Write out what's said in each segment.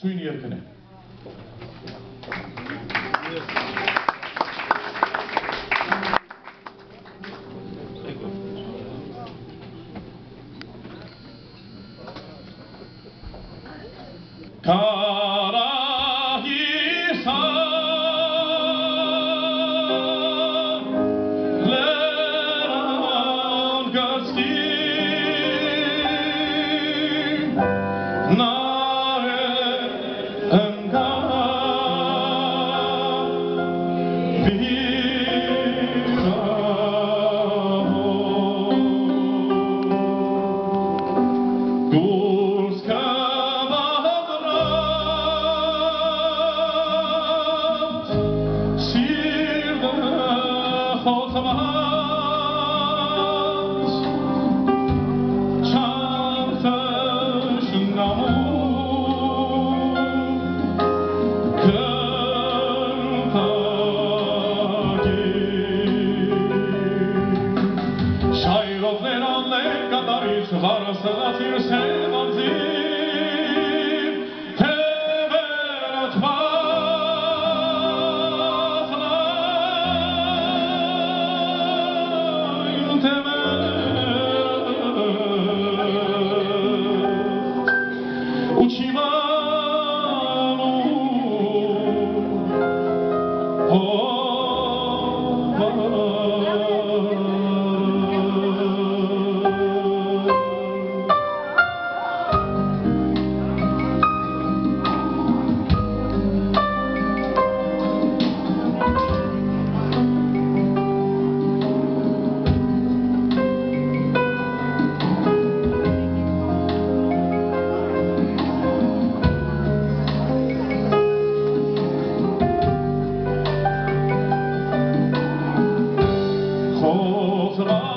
su niyetine. Ta Salvatore, Oh.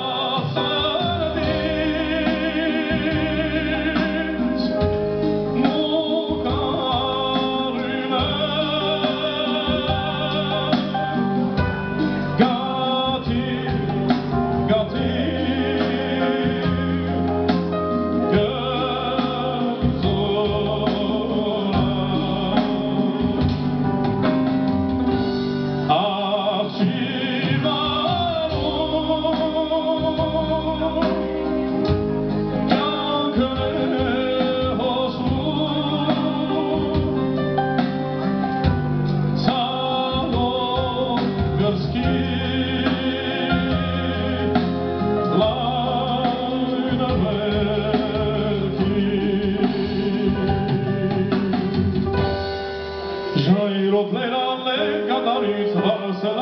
Joy rotlayla le kadar yüz varsa